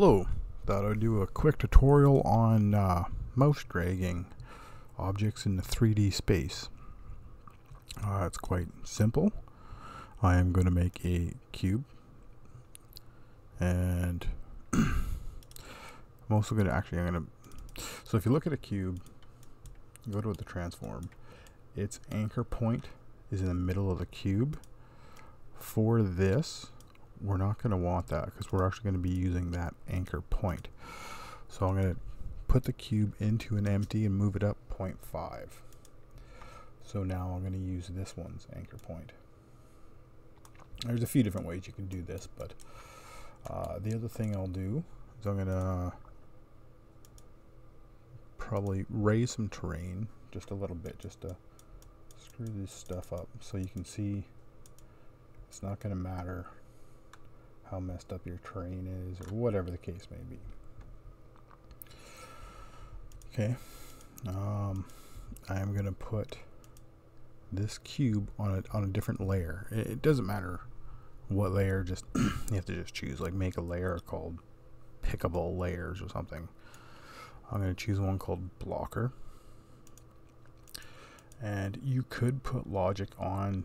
Hello, thought I'd do a quick tutorial on uh, mouse dragging objects in the 3D space. Uh, it's quite simple. I am going to make a cube and I'm also going to actually I'm going to so if you look at a cube go to the transform its anchor point is in the middle of the cube for this we're not going to want that because we're actually going to be using that anchor point. So I'm going to put the cube into an empty and move it up 0.5. So now I'm going to use this one's anchor point. There's a few different ways you can do this, but uh, the other thing I'll do is I'm going to probably raise some terrain just a little bit just to screw this stuff up so you can see it's not going to matter how messed up your terrain is or whatever the case may be. Okay, um, I am going to put this cube on a, on a different layer. It, it doesn't matter what layer, just you have to just choose, like make a layer called pickable layers or something. I'm to choose one called blocker. And you could put logic on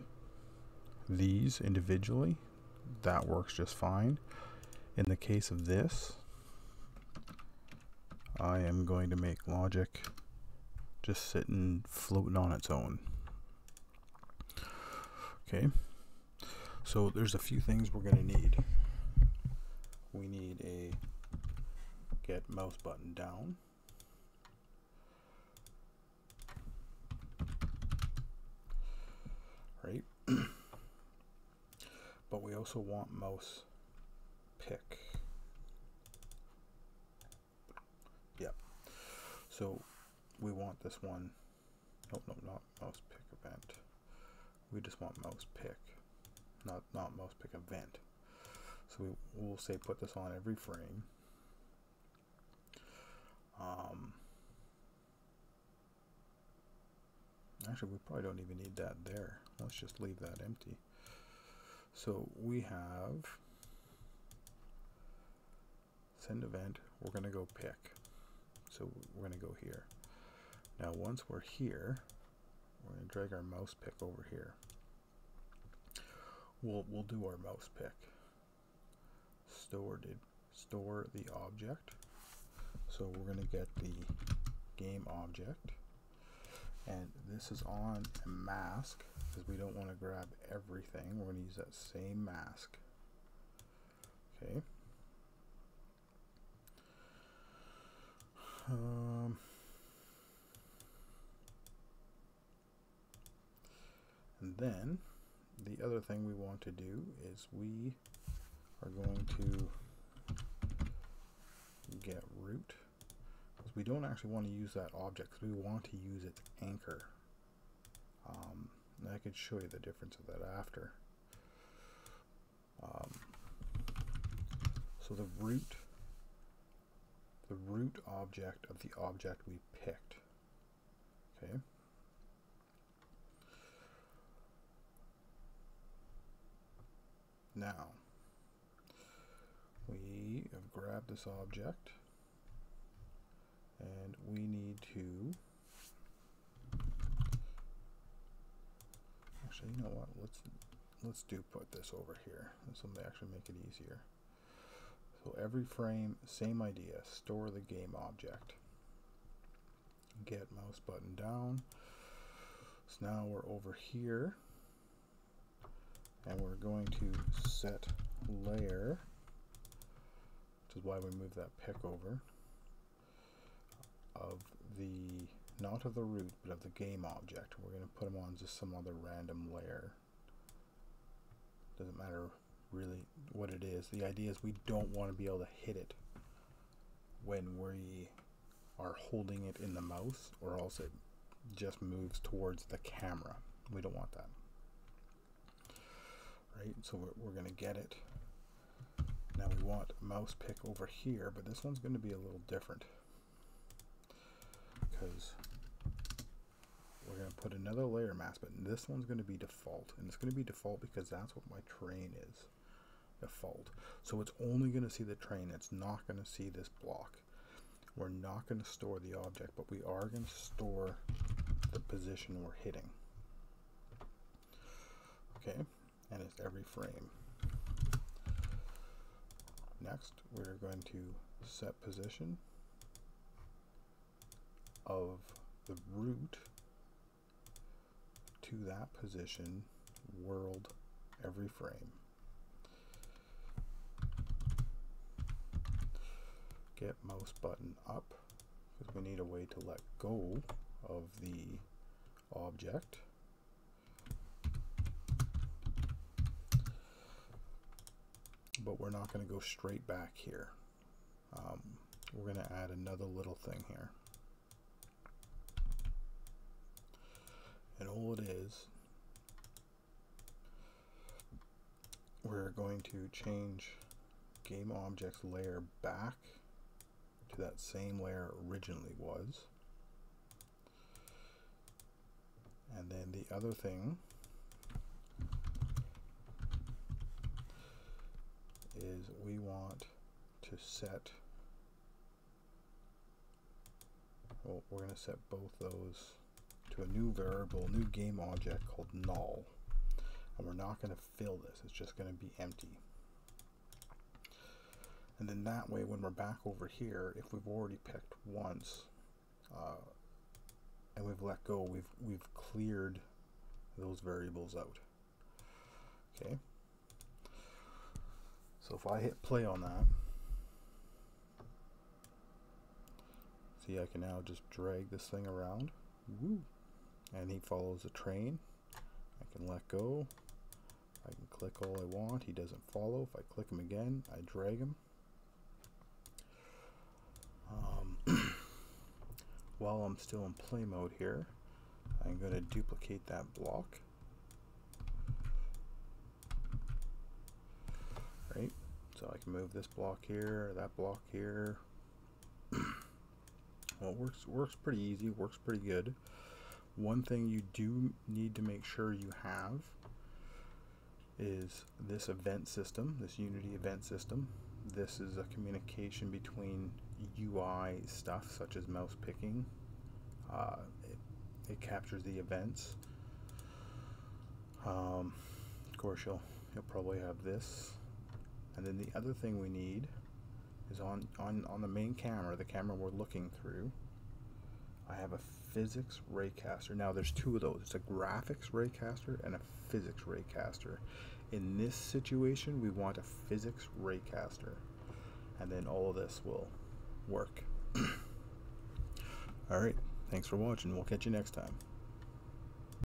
these individually that works just fine. In the case of this, I am going to make logic just sitting floating on its own. Okay, so there's a few things we're going to need. We need a get mouse button down. Right. But we also want mouse pick. Yep. So we want this one. Oh no, not mouse pick event. We just want mouse pick, not not mouse pick event. So we will say put this on every frame. Um, actually, we probably don't even need that there. Let's just leave that empty. So we have send event, we're going to go pick. So we're going to go here. Now once we're here, we're going to drag our mouse pick over here. We'll, we'll do our mouse pick. Store did store the object. So we're going to get the game object and this is on a mask because we don't want to grab everything. We're going to use that same mask. Okay. Um, and then the other thing we want to do is we are going to get root we don't actually want to use that object we want to use its anchor. Um, I could show you the difference of that after. Um, so the root, the root object of the object we picked. Okay. Now, we have grabbed this object and we need to actually you know what let's let's do put this over here. This will actually make it easier. So every frame same idea store the game object. Get mouse button down. So now we're over here. And we're going to set layer which is why we move that pick over of the, not of the root, but of the game object. We're going to put them on just some other random layer. Doesn't matter really what it is. The idea is we don't want to be able to hit it when we are holding it in the mouse or else it just moves towards the camera. We don't want that. Right, so we're, we're going to get it. Now we want mouse pick over here, but this one's going to be a little different because we're going to put another layer mask, but this one's going to be default. And it's going to be default because that's what my terrain is. default. So it's only going to see the terrain. It's not going to see this block. We're not going to store the object, but we are going to store the position we're hitting. Okay, and it's every frame. Next, we're going to set position of the root to that position world every frame. Get mouse button up because we need a way to let go of the object. But we're not going to go straight back here. Um, we're going to add another little thing here. And all it is, we're going to change game objects layer back to that same layer originally was. And then the other thing is we want to set well we're going to set both those to a new variable, new game object called null. And we're not going to fill this, it's just going to be empty. And then that way, when we're back over here, if we've already picked once, uh, and we've let go, we've, we've cleared those variables out. Okay. So if I hit play on that, see I can now just drag this thing around. Woo and he follows the terrain. I can let go. I can click all I want. He doesn't follow. If I click him again, I drag him. Um, while I'm still in play mode here, I'm going to duplicate that block. Right, so I can move this block here, that block here. well, works works pretty easy. Works pretty good. One thing you do need to make sure you have is this event system, this Unity event system. This is a communication between UI stuff such as mouse picking. Uh, it, it, captures the events. Um, of course, you'll you'll probably have this, and then the other thing we need is on on on the main camera, the camera we're looking through. I have a physics raycaster. Now there's two of those. It's a graphics raycaster and a physics raycaster. In this situation, we want a physics raycaster. And then all of this will work. Alright, thanks for watching. We'll catch you next time.